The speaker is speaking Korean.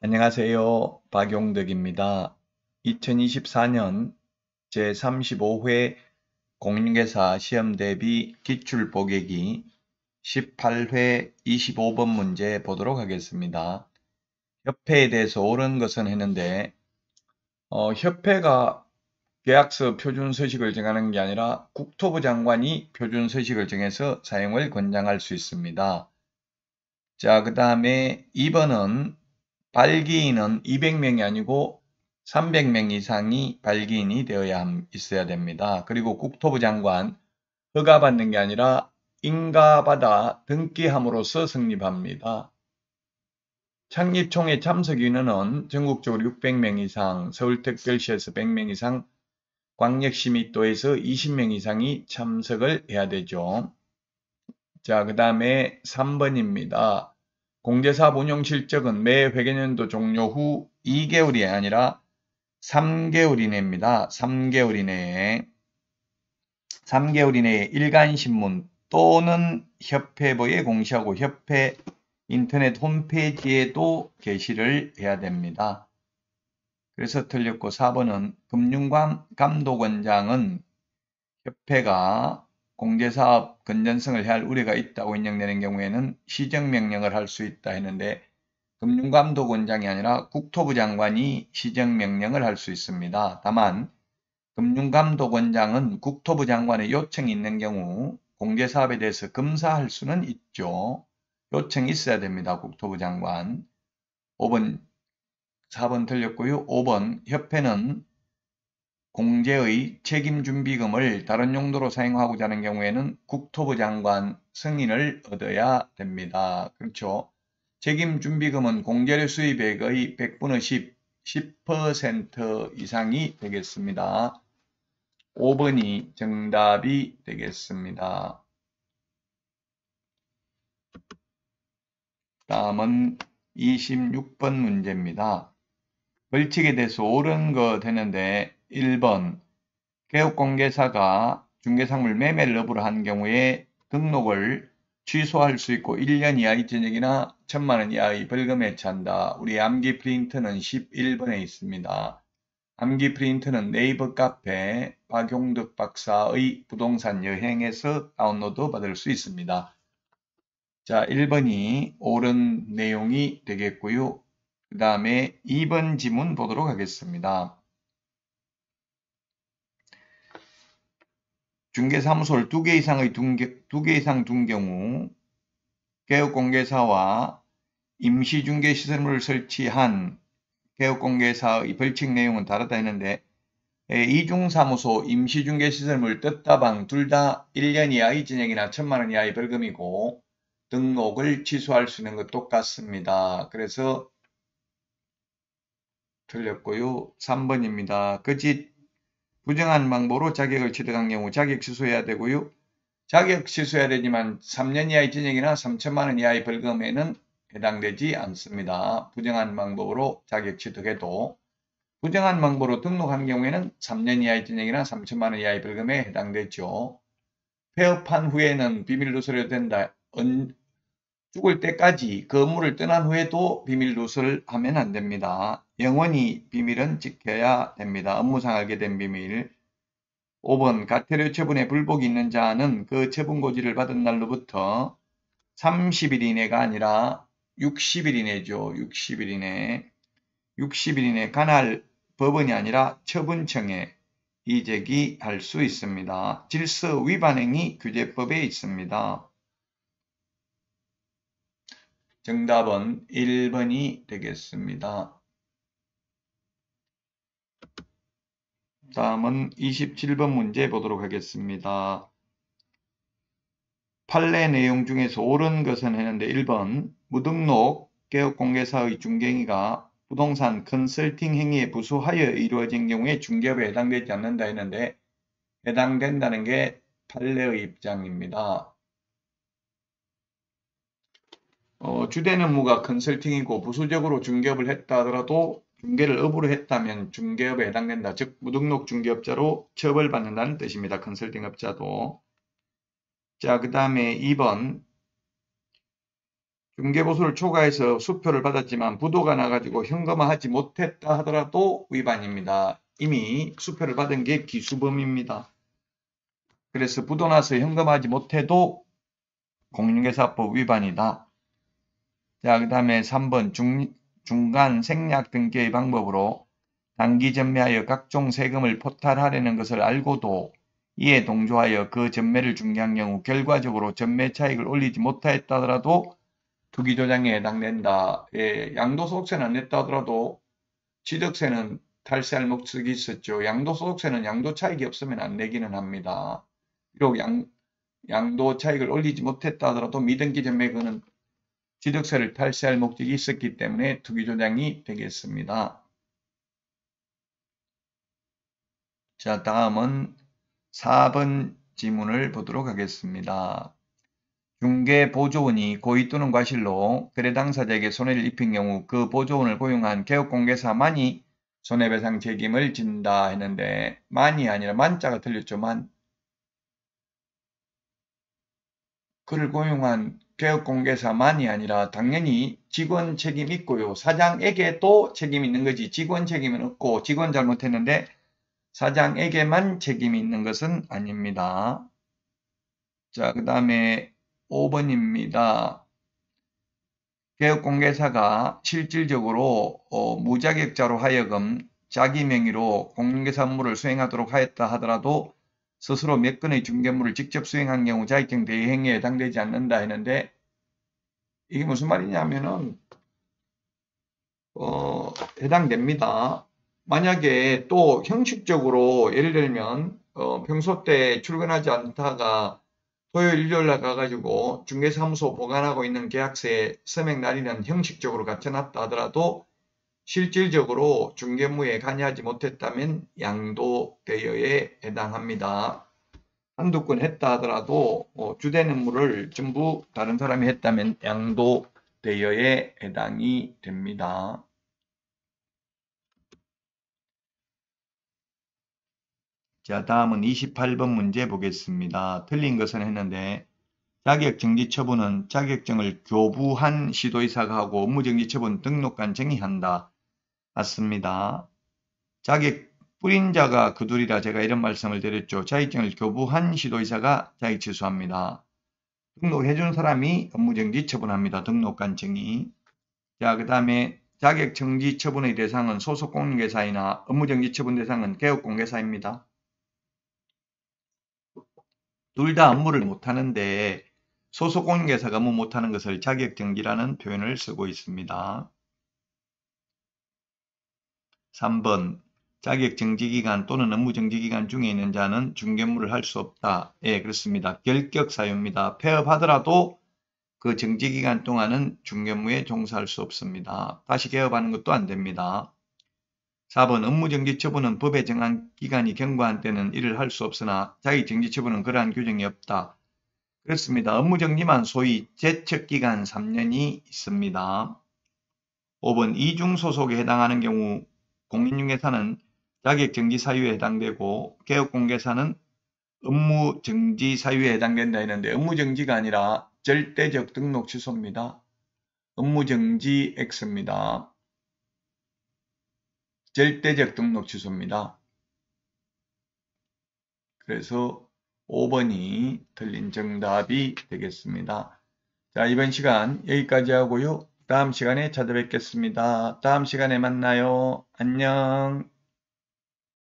안녕하세요. 박용덕입니다. 2024년 제35회 공인중개사 시험 대비 기출 보객이 18회 25번 문제 보도록 하겠습니다. 협회에 대해서 옳은 것은 했는데 어, 협회가 계약서 표준 서식을 정하는 게 아니라 국토부 장관이 표준 서식을 정해서 사용을 권장할 수 있습니다. 자, 그 다음에 2번은 발기인은 200명이 아니고 300명 이상이 발기인이 되어야 있어야 됩니다. 그리고 국토부 장관 허가받는 게 아니라 인가받아 등기함으로써 성립합니다. 창립총회 참석 인원은 전국적으로 600명 이상, 서울특별시에서 100명 이상, 광역시 및도에서 20명 이상이 참석을 해야 되죠. 자, 그 다음에 3번입니다. 공제사업 운용 실적은 매 회계년도 종료 후 2개월이 아니라 3개월 이내입니다. 3개월 이내에 3개월 이내에 일간신문 또는 협회부에 공시하고 협회 인터넷 홈페이지에도 게시를 해야 됩니다. 그래서 틀렸고 4번은 금융감독원장은 협회가 공제사업 건전성을 해야 할 우려가 있다고 인정되는 경우에는 시정명령을 할 수 있다 했는데 금융감독원장이 아니라 국토부 장관이 시정명령을 할 수 있습니다. 다만 금융감독원장은 국토부 장관의 요청이 있는 경우 공제사업에 대해서 검사할 수는 있죠. 요청이 있어야 됩니다. 국토부 장관. 5번, 4번 틀렸고요. 5번 협회는 공제의 책임준비금을 다른 용도로 사용하고자 하는 경우에는 국토부 장관 승인을 얻어야 됩니다. 그렇죠. 책임준비금은 공제료 수입액의 100분의 10, 10% 이상이 되겠습니다. 5번이 정답이 되겠습니다. 다음은 26번 문제입니다. 벌칙에 대해서 옳은 거 되는데 1번 개업공개사가 중개상물 매매를 업으로 한 경우에 등록을 취소할 수 있고 1년 이하의 전액이나 1천만원 이하의 벌금에 처한다. 우리 암기 프린트는 11번에 있습니다. 암기 프린트는 네이버 카페 박용덕 박사의 부동산 여행에서 다운로드 받을 수 있습니다. 자, 1번이 옳은 내용이 되겠고요. 그 다음에 2번 지문 보도록 하겠습니다. 중개사무소를 두 개 이상의 두 개 이상 둔 경우 개업공개사와 임시중개시설물을 설치한 개업공개사의 벌칙 내용은 다르다 했는데 이중사무소 임시중개시설물 뜻다방 둘 다 1년 이하의 진행이나 천만원 이하의 벌금이고 등록을 취소할 수 있는 것 똑같습니다. 그래서 틀렸고요. 3번입니다. 거짓 부정한 방법으로 자격을 취득한 경우 자격 취소해야 되고요. 자격 취소해야 되지만 3년 이하의 진역이나 3천만 원 이하의 벌금에는 해당되지 않습니다. 부정한 방법으로 자격 취득해도 부정한 방법으로 등록한 경우에는 3년 이하의 진역이나 3천만 원 이하의 벌금에 해당되죠. 폐업한 후에는 비밀 누설이 된다. 죽을 때까지 건물을 떠난 후에도 비밀 누설 하면 안 됩니다. 영원히 비밀은 지켜야 됩니다. 업무상 알게 된 비밀. 5번 가태료 처분에 불복이 있는 자는 그 처분 고지를 받은 날로부터 30일 이내가 아니라 60일 이내죠. 60일 이내. 60일 이내 간할 법원이 아니라 처분청에 이제기할 수 있습니다. 질서 위반행위 규제법에 있습니다. 정답은 1번이 되겠습니다. 다음은 27번 문제 보도록 하겠습니다. 판례 내용 중에서 옳은 것은 했는데 1번 무등록 개업공개사의 중개행위가 부동산 컨설팅 행위에 부수하여 이루어진 경우에 중개업에 해당되지 않는다 했는데 해당된다는 게 판례의 입장입니다. 어, 주된 업무가 컨설팅이고 부수적으로 중개업을 했다 하더라도 중개를 업으로 했다면 중개업에 해당된다. 즉 무등록 중개업자로 처벌받는다는 뜻입니다. 컨설팅업자도. 자, 그 다음에 2번 중개보수를 초과해서 수표를 받았지만 부도가 나가지고 현금화하지 못했다 하더라도 위반입니다. 이미 수표를 받은 게 기수범입니다. 그래서 부도 나서 현금화하지 못해도 공인중개사법 위반이다. 자, 그 다음에 3번 중, 중간 생략 등기의 방법으로 단기 전매하여 각종 세금을 포탈하려는 것을 알고도 이에 동조하여 그 전매를 중개한 경우 결과적으로 전매 차익을 올리지 못하였다 하더라도 투기조장에 해당된다. 예, 양도소득세는 안 냈다 하더라도 취득세는 탈세할 목적이 있었죠. 양도소득세는 양도 차익이 없으면 안 내기는 합니다. 비록 양, 양도 차익을 올리지 못했다 하더라도 미등기 전매금은 취득세를 탈세할 목적이 있었기 때문에 투기조장이 되겠습니다. 자, 다음은 4번 지문을 보도록 하겠습니다. 중개 보조원이 고의 또는 과실로 거래 당사자에게 손해를 입힌 경우 그 보조원을 고용한 개업공개사만이 손해배상 책임을 진다 했는데 만이 아니라 만자가 틀렸죠. 만. 그를 고용한 개업공개사만이 아니라 당연히 직원 책임 있고요. 사장에게도 책임 있는 거지. 직원 책임은 없고 직원 잘못했는데 사장에게만 책임이 있는 것은 아닙니다. 자, 그 다음에 5번입니다. 개업공개사가 실질적으로 어, 무자격자로 하여금 자기 명의로 공인중개사 업무를 수행하도록 하였다 하더라도 스스로 몇 건의 중개물을 직접 수행한 경우 자격증 대위 행위에 해당되지 않는다 했는데 이게 무슨 말이냐면은 어, 해당됩니다. 만약에 또 형식적으로 예를 들면 어, 평소 때 출근하지 않다가 토요일 일요일 날 가가지고 중개사무소 보관하고 있는 계약서에 서명 날인은 형식적으로 갖춰놨다 하더라도 실질적으로 중개무에 관여하지 못했다면 양도 대여에 해당합니다. 한두 건 했다 하더라도 어, 주된 업무를 전부 다른 사람이 했다면 양도 대여에 해당이 됩니다. 자, 다음은 28번 문제 보겠습니다. 틀린 것은 했는데 자격정지 처분은 자격증을 교부한 시도의사가 하고 업무정지 처분 등록관 정의한다. 맞습니다. 자격 뿌린 자가 그둘이라 제가 이런 말씀을 드렸죠. 자격증을 교부한 시도의사가 자격 취소합니다. 등록해준 사람이 업무정지 처분합니다. 등록관 정의. 자, 그 다음에 자격정지 처분의 대상은 소속공인회사이나 업무정지 처분 대상은 개업공개사입니다. 둘 다 업무를 못하는데 소속공인회사가 업무 못하는 것을 자격정지라는 표현을 쓰고 있습니다. 3번 자격 정지기간 또는 업무 정지기간 중에 있는 자는 중개물을 할수 없다. 예, 그렇습니다. 결격 사유입니다. 폐업하더라도 그 정지기간 동안은 중개무에 종사할 수 없습니다. 다시 개업하는 것도 안 됩니다. 4번 업무정지 처분은 법에 정한 기간이 경과한 때는 이를 할 수 없으나 자격정지 처분은 그러한 규정이 없다. 그렇습니다. 업무정지만 소위 제척기간 3년이 있습니다. 5번 이중소속에 해당하는 경우 공인중개사는 자격정지 사유에 해당되고 개업공개사는 업무정지 사유에 해당된다 했는데 업무정지가 아니라 절대적 등록 취소입니다. 업무정지 X입니다. 절대적 등록 취소입니다. 그래서 5번이 틀린 정답이 되겠습니다. 자, 이번 시간 여기까지 하고요. 다음 시간에 찾아뵙겠습니다. 다음 시간에 만나요. 안녕.